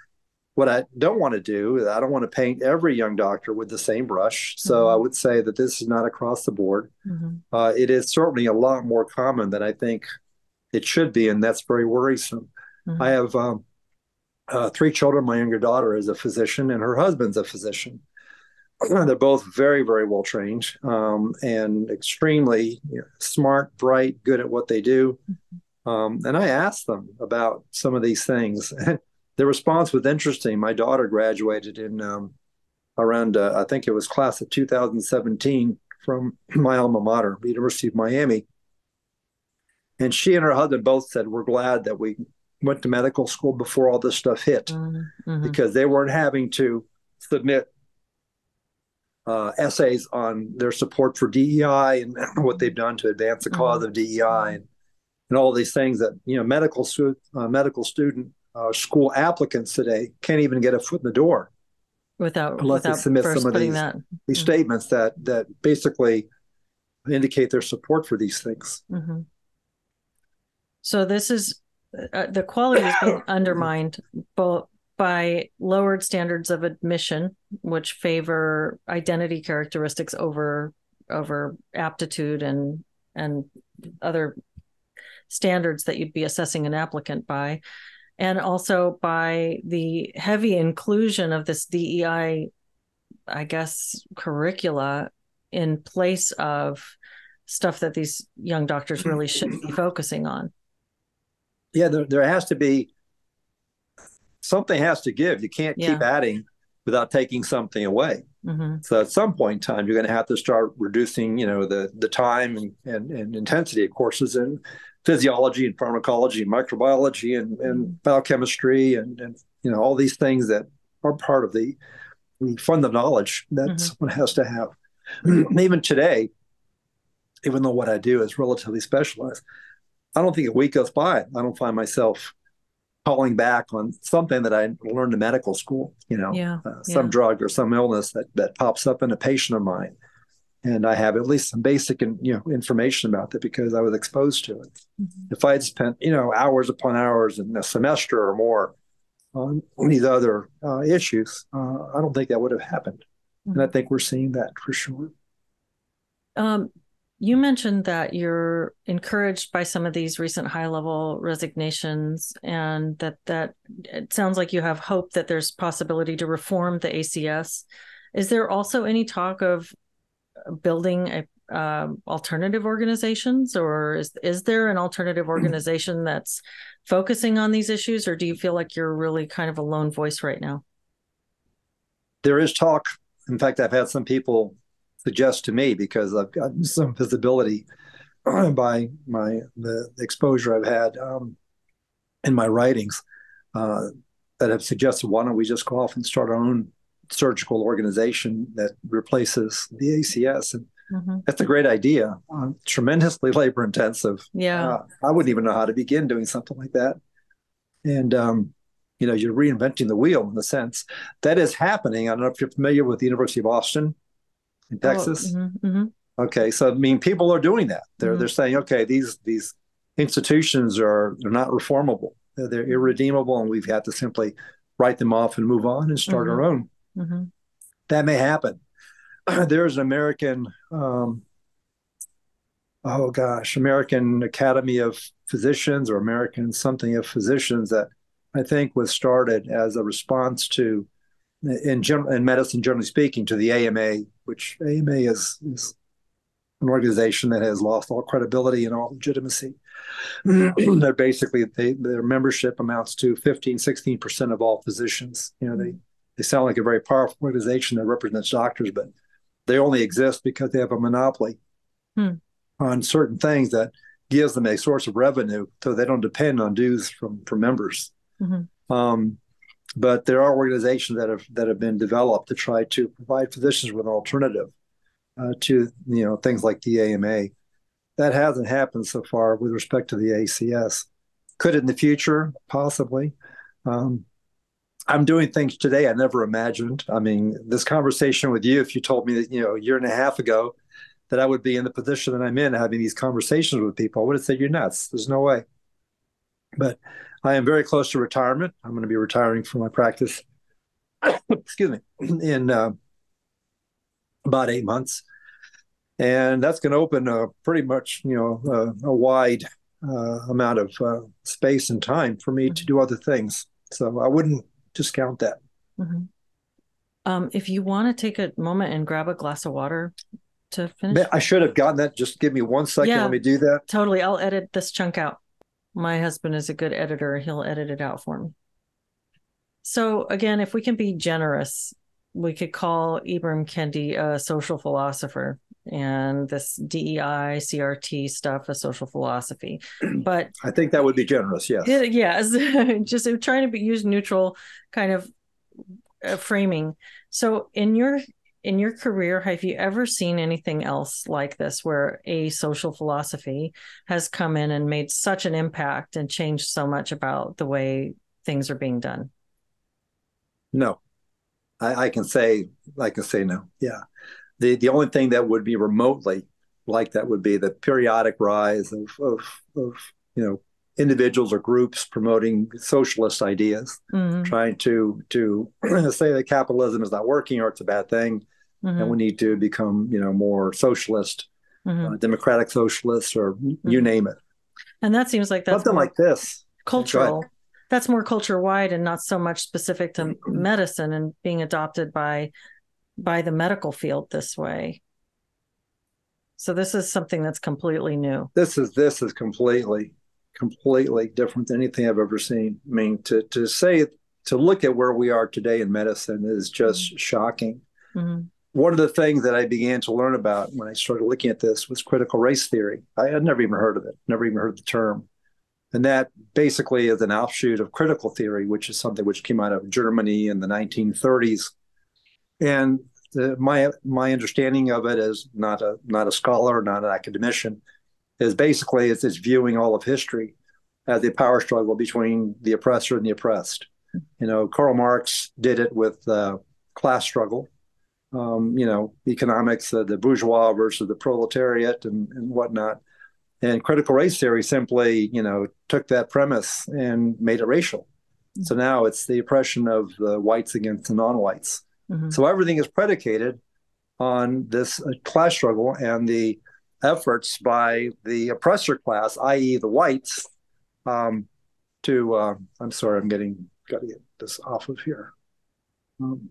what I don't want to do, is I don't want to paint every young doctor with the same brush. So mm-hmm. I would say that this is not across the board. Mm-hmm. Uh, it is certainly a lot more common than I think it should be, and that's very worrisome. Mm-hmm. I have um, uh, three children. My younger daughter is a physician, and her husband's a physician. They're both very, very well trained um, and extremely you know, smart, bright, good at what they do. Mm-hmm. Um, and I asked them about some of these things. Their response was interesting. My daughter graduated in um, around, uh, I think it was class of 2017 from my alma mater, the University of Miami. And she and her husband both said, We're glad that we went to medical school before all this stuff hit mm-hmm. mm-hmm. because they weren't having to submit uh, essays on their support for DEI and what they've done to advance the because mm-hmm. of DEI and, and all these things that you know medical stu- uh, medical student uh, school applicants today can't even get a foot in the door without unless without they submit some of these, that. these mm-hmm. statements that that basically indicate their support for these things. Mm-hmm. So this is uh, the quality is being undermined both by lowered standards of admission, which favor identity characteristics over over aptitude and and other standards that you'd be assessing an applicant by and also by the heavy inclusion of this DEI, I guess, curricula in place of stuff that these young doctors really should be focusing on. Yeah, there, there has to be something has to give. You can't yeah. keep adding without taking something away. Mm-hmm. So at some point in time, you're going to have to start reducing, you know, the the time and, and, and intensity of courses in physiology and pharmacology and microbiology and, and mm-hmm. biochemistry and, and you know all these things that are part of the, the fund of knowledge that mm-hmm. someone has to have. even today, even though what I do is relatively specialized, I don't think a week goes by I don't find myself calling back on something that I learned in medical school. You know, yeah, uh, some yeah. drug or some illness that that pops up in a patient of mine and I have at least some basic and you know information about that because I was exposed to it. Mm-hmm. If I had spent you know hours upon hours in a semester or more on these other uh, issues, uh, I don't think that would have happened. Mm-hmm. And I mm-hmm. think we're seeing that for sure. Um, you mentioned that you're encouraged by some of these recent high level resignations, and that that it sounds like you have hope that there's possibility to reform the ACS. Is there also any talk of building a um, alternative organizations, or is is there an alternative organization that's focusing on these issues, or do you feel like you're really kind of a lone voice right now? There is talk. In fact, I've had some people suggest to me because I've got some visibility by my the exposure I've had um, in my writings uh, that have suggested why don't we just go off and start our own surgical organization that replaces the ACS. And mm-hmm. that's a great idea. Uh, tremendously labor intensive. Yeah. Uh, I wouldn't even know how to begin doing something like that. and um, you know you're reinventing the wheel in a sense that is happening. I don't know if you're familiar with the University of Austin in oh, Texas. Oh, mm-hmm, mm-hmm. Okay, so I mean, people are doing that. They're mm-hmm. they're saying, okay, these these institutions are they're not reformable. They're, they're, mm-hmm. irredeemable, and we've had to simply write them off and move on and start our own. That may happen. There's an American um, oh gosh, American Academy of Physicians or American something of physicians that I think was started as a response to, in general, in medicine, generally speaking, to the AMA, which AMA is, is an organization that has lost all credibility and all legitimacy. They're basically they, their membership amounts to 15, 16 percent of all physicians. You know, they they sound like a very powerful organization that represents doctors, but they only exist because they have a monopoly. Hmm on certain things that gives them a source of revenue so they don't depend on dues from from members mm-hmm. um, but there are organizations that have that have been developed to try to provide physicians with an alternative uh, to you know things like the AMA that hasn't happened so far with respect to the ACS could in the future possibly um, I'm doing things today I never imagined. I mean, this conversation with you, if you told me that, you know, a year and a half ago that I would be in the position that I'm in, having these conversations with people. I would have said, "You're nuts. There's no way." But I am very close to retirement. I'm going to be retiring from my practice. excuse me, in uh, about eight months, and that's going to open a pretty much, you know, a, a wide uh, amount of uh, space and time for me to do other things. So I wouldn't discount that. Mm-hmm. Um, if you want to take a moment and grab a glass of water, to finish? I should have gotten that. Just give me one second. Yeah, Let me do that. Totally. I'll edit this chunk out. My husband is a good editor. He'll edit it out for me. So, again, if we can be generous, we could call Ibram Kendi a social philosopher and this DEI, CRT stuff a social philosophy. But I think that would be generous. Yes. yes. Just trying to be, use neutral kind of uh, framing. So, in your in your career, have you ever seen anything else like this where a social philosophy has come in and made such an impact and changed so much about the way things are being done? No, I, I can say I can say no. Yeah, the the only thing that would be remotely like that would be the periodic rise of of, of you know individuals or groups promoting socialist ideas, mm-hmm. trying to to say that capitalism is not working or it's a bad thing, mm-hmm. and we need to become you know more socialist, mm-hmm. uh, democratic socialist, or you mm-hmm. name it. And that seems like that's something like this cultural. That's more culture wide and not so much specific to medicine and being adopted by by the medical field this way. So this is something that's completely new. This is this is completely completely different than anything I've ever seen. I mean, to to say to look at where we are today in medicine is just mm-hmm. shocking. Mm-hmm. One of the things that I began to learn about when I started looking at this was critical race theory. I had never even heard of it, never even heard the term. And that basically is an offshoot of critical theory, which is something which came out of Germany in the 1930s. And the, my my understanding of it as not a not a scholar, not an academician, is basically it's, it's viewing all of history as a power struggle between the oppressor and the oppressed. You know, Karl Marx did it with uh, class struggle. Um, you know, economics, uh, the bourgeois versus the proletariat, and, and whatnot. And critical race theory simply, you know, took that premise and made it racial. Mm-hmm. So now it's the oppression of the whites against the non-whites. Mm-hmm. So everything is predicated on this uh, class struggle and the efforts by the oppressor class, i.e., the whites, um, to uh, I'm sorry, I'm getting got to get this off of here. Um,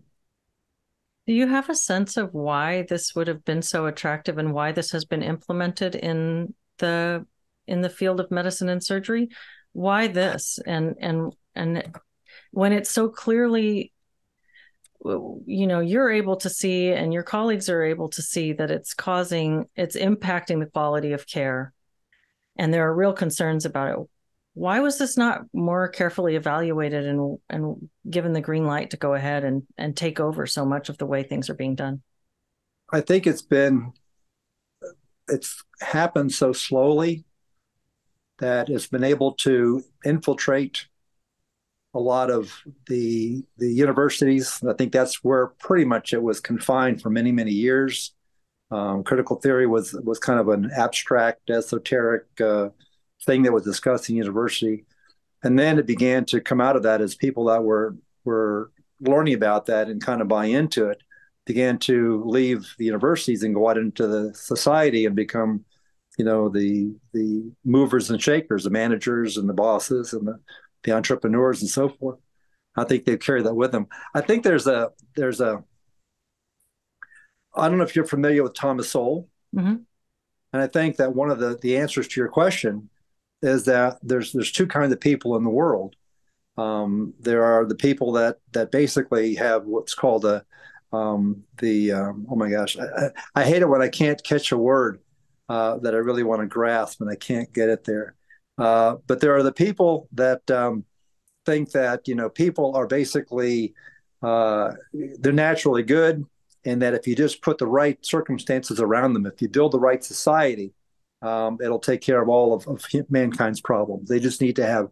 Do you have a sense of why this would have been so attractive and why this has been implemented in the in the field of medicine and surgery? Why this and and and when it's so clearly you know you're able to see and your colleagues are able to see that it's causing it's impacting the quality of care. And there are real concerns about it. Why was this not more carefully evaluated and and given the green light to go ahead and and take over so much of the way things are being done? I think it's been it's happened so slowly that it's been able to infiltrate a lot of the the universities. I think that's where pretty much it was confined for many many years. Um, critical theory was was kind of an abstract, esoteric uh, thing that was discussed in university, and then it began to come out of that as people that were were learning about that and kind of buy into it began to leave the universities and go out into the society and become, you know, the the movers and shakers, the managers and the bosses and the, the entrepreneurs and so forth. I think they've carried that with them. I think there's a there's a I don't know if you're familiar with Thomas Sowell. Mm-hmm. And I think that one of the, the answers to your question is that there's there's two kinds of people in the world. Um, there are the people that that basically have what's called a um, the um, oh my gosh, I, I, hate it when I can't catch a word uh, that I really want to grasp and I can't get it there. Uh, but there are the people that um, think that you know people are basically uh, they're naturally good and that if you just put the right circumstances around them, if you build the right society, um, it'll take care of all of, of, mankind's problems. They just need to have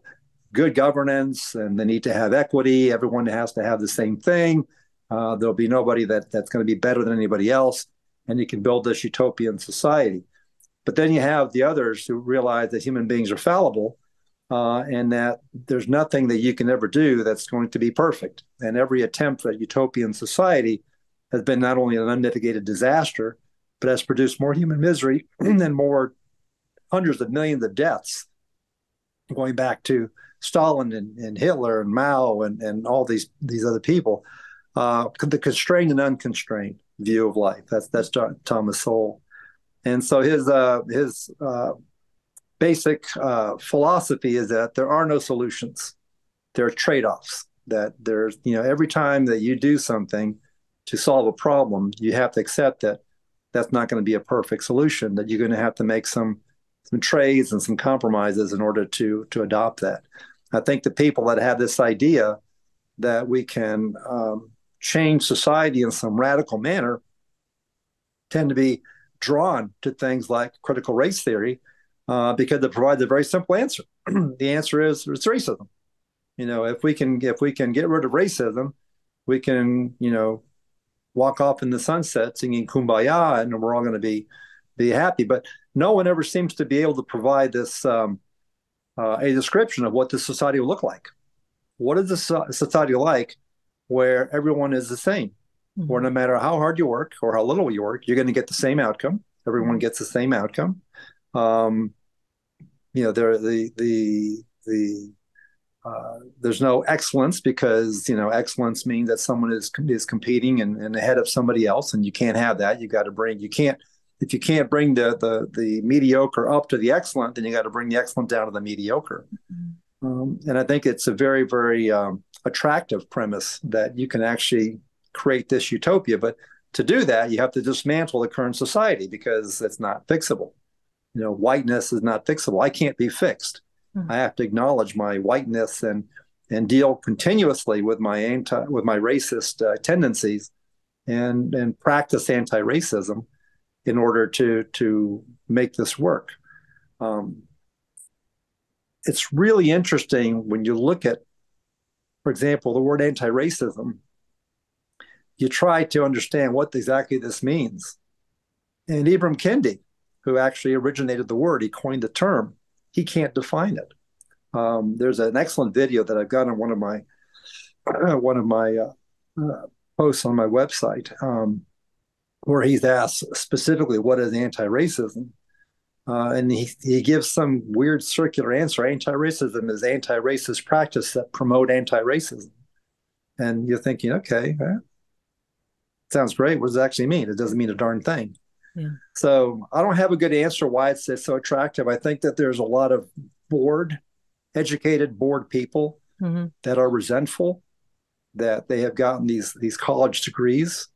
good governance and they need to have equity. Everyone has to have the same thing. Uh, there'll be nobody that that's going to be better than anybody else, and you can build this utopian society. But then you have the others who realize that human beings are fallible, uh, and that there's nothing that you can ever do that's going to be perfect. And every attempt at utopian society has been not only an unmitigated disaster, but has produced more human misery and more hundreds of millions of deaths, going back to Stalin and, and Hitler and Mao and, and all these these other people. Uh, the constrained and unconstrained view of life. That's that's Thomas Sowell, and so his uh, his uh, basic uh, philosophy is that there are no solutions. There are trade offs. That there's you know every time that you do something, to solve a problem, you have to accept that that's not going to be a perfect solution. That you're going to have to make some some trades and some compromises in order to to adopt that. I think the people that have this idea that we can um, change society in some radical manner tend to be drawn to things like critical race theory uh, because it provides a very simple answer. the answer is it's racism. You know, if we can if we can get rid of racism, we can you know walk off in the sunset singing kumbaya and we're all going to be be happy but no one ever seems to be able to provide this um, uh, a description of what this society will look like what is this society like where everyone is the same mm-hmm. where no matter how hard you work or how little you work you're going to get the same outcome everyone mm-hmm. gets the same outcome um, you know there the the the uh, there's no excellence because you know excellence means that someone is is competing and, and ahead of somebody else, and you can't have that. You got to bring you can't if you can't bring the, the the mediocre up to the excellent, then you got to bring the excellent down to the mediocre. Mm-hmm. Um, and I think it's a very very um, attractive premise that you can actually create this utopia, but to do that, you have to dismantle the current society because it's not fixable. You know, whiteness is not fixable. I can't be fixed. Mm-hmm. I have to acknowledge my whiteness and and deal continuously with my anti with my racist uh, tendencies and and practice anti-racism in order to to make this work. Um, it's really interesting when you look at, for example, the word anti-racism. You try to understand what exactly this means. And Ibram Kendi, who actually originated the word, he coined the term he can't define it. Um, there's an excellent video that I've got on one of my uh, one of my uh, uh, posts on my website um, where he's asked specifically what is anti-racism, uh, and he he gives some weird circular answer. Anti-racism is anti-racist practice that promote anti-racism, and you're thinking, okay, sounds great. What does it actually mean? It doesn't mean a darn thing. Yeah. So I don't have a good answer why it's, so attractive. I think that there's a lot of bored, educated, bored people mm-hmm. that are resentful that they have gotten these these college degrees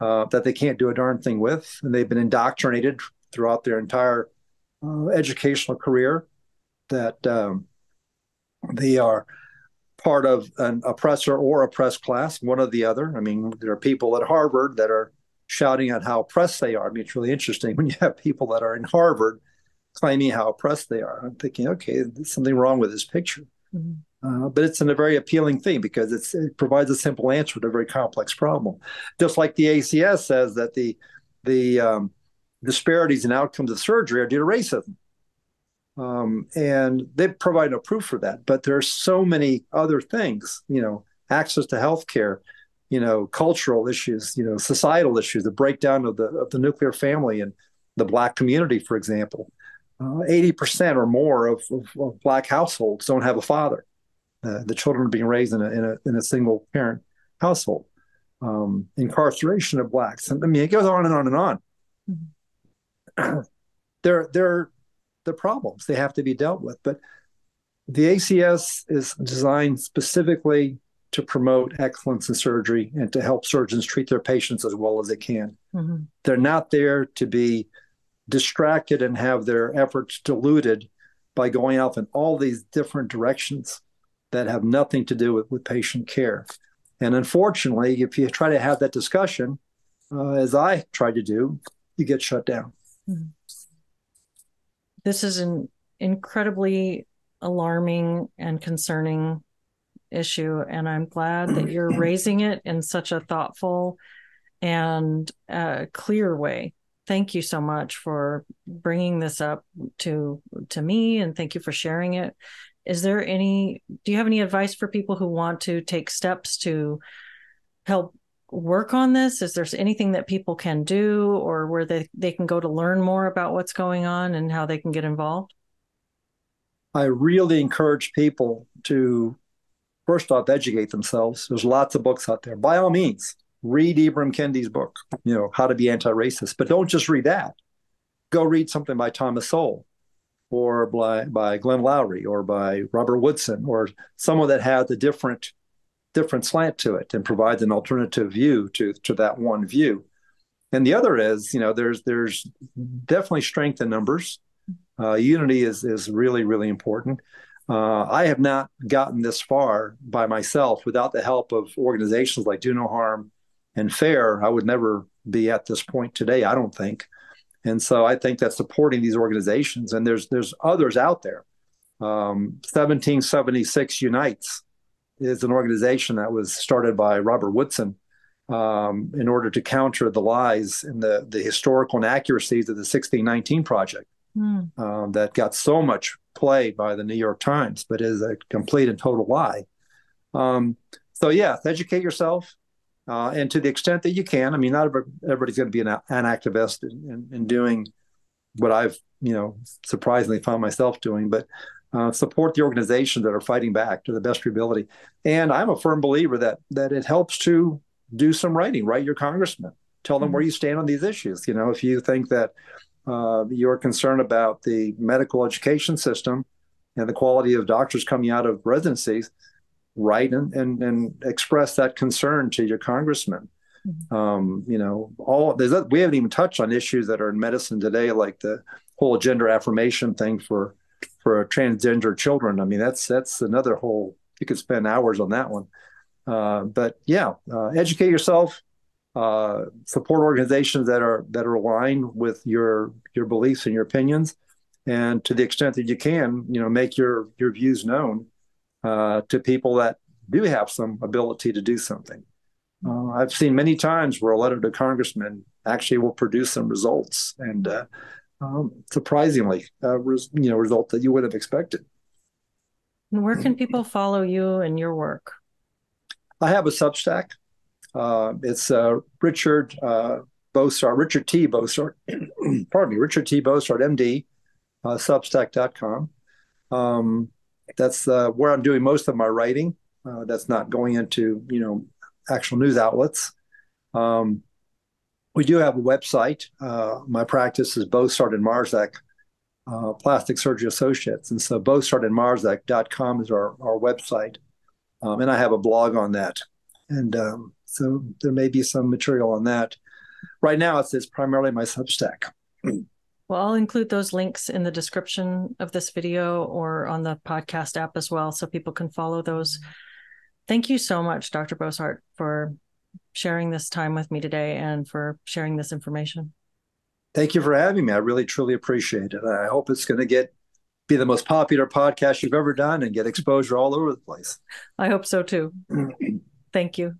uh, that they can't do a darn thing with, and they've been indoctrinated throughout their entire uh, educational career that um, they are part of an oppressor or oppressed class, one or the other. I mean, there are people at Harvard that are shouting at how oppressed they are. I mean, it's really interesting when you have people that are in Harvard claiming how oppressed they are. I'm thinking, okay, there's something wrong with this picture. Mm-hmm. Uh, but it's a very appealing thing because it provides a simple answer to a very complex problem. Just like the ACS says that the the um, disparities in outcomes of surgery are due to racism. Um, and they provide no proof for that. But there are so many other things, you know, access to health care, you know, cultural issues, you know, societal issues, the breakdown of the of the nuclear family and the black community, for example. Uh, eighty uh, percent or more of, of, of, black households don't have a father. Uh, the children are being raised in a in a, in a single parent household. Um, incarceration of blacks. I mean, it goes on and on and on. Mm-hmm. they're they're the problems they have to be dealt with, but the ACS is designed specifically to promote excellence in surgery and to help surgeons treat their patients as well as they can. Mm-hmm. They're not there to be distracted and have their efforts diluted by going off in all these different directions that have nothing to do with, with patient care. And unfortunately, if you try to have that discussion, uh, as I tried to do, you get shut down. Mm-hmm. This is an incredibly alarming and concerning issue and i'm glad that you're raising it in such a thoughtful and uh, clear way. Thank you so much for bringing this up to to me and thank you for sharing it. Is there any do you have any advice for people who want to take steps to help work on this is there anything that people can do or where they, they can go to learn more about what's going on and how they can get involved i really encourage people to first off, educate themselves. There's lots of books out there. By all means, read Ibram Kendi's book, you know, How to Be Anti-Racist. But don't just read that. Go read something by Thomas Sowell or by, by Glenn Loury or by Robert Woodson or someone that has a different different slant to it and provides an alternative view to to that one view. And the other is, you know, there's there's definitely strength in numbers. Uh, unity is is really really important. Uh, I have not gotten this far by myself without the help of organizations like Do No Harm and FAIR. I would never be at this point today, I don't think. And so I think that supporting these organizations, and there's there's others out there. Um, 1776 Unites is an organization that was started by Robert Woodson um, in order to counter the lies and the, the historical inaccuracies of the 1619 Project mm. um, that got so much play by the New York Times, but is a complete and total lie. Um, so, yeah, educate yourself. Uh, and to the extent that you can, I mean, not everybody's going to be an, an activist in, in, doing what I've, you know, surprisingly found myself doing, but uh, support the organizations that are fighting back to the best of your ability. And I'm a firm believer that that it helps to do some writing, write your congressman, tell them mm-hmm. where you stand on these issues. You know, if you think that uh, you're concerned about the medical education system and the quality of doctors coming out of residencies, write and, and, and express that concern to your congressman. Mm-hmm. Um, you know, all there's a, we haven't even touched on issues that are in medicine today, like the whole gender affirmation thing for for transgender children. I mean, that's that's another whole. You could spend hours on that one. Uh, but yeah, uh, educate yourself, uh, support organizations that are that are aligned with your your beliefs and your opinions, and to the extent that you can, you know, make your your views known uh, to people that do have some ability to do something. Uh, I've seen many times where a letter to congressman actually will produce some results, and uh, um, surprisingly, uh, res- you know, result that you would have expected. And where can people follow you and your work? I have a Substack. Uh, it's uh, Richard uh, Bosshardt, Richard T. Bosshardt, pardon me, Richard T. Bosshardt, MD, uh, Substack.com. Um, that's uh, where I'm doing most of my writing. Uh, that's not going into you know actual news outlets. Um, we do have a website. Uh, my practice is Bosshardt and Marzek, uh, Plastic Surgery Associates, and so Bosshardt and Marzek.com is our our website, um, and I have a blog on that. And um, so there may be some material on that. Right now, it's, it's primarily my Substack. Well, I'll include those links in the description of this video or on the podcast app as well, so people can follow those. Thank you so much, Dr. Bosshardt, for sharing this time with me today and for sharing this information. Thank you for having me. I really, truly appreciate it. I hope it's going to get be the most popular podcast you've ever done and get exposure all over the place. I hope so too. Thank you.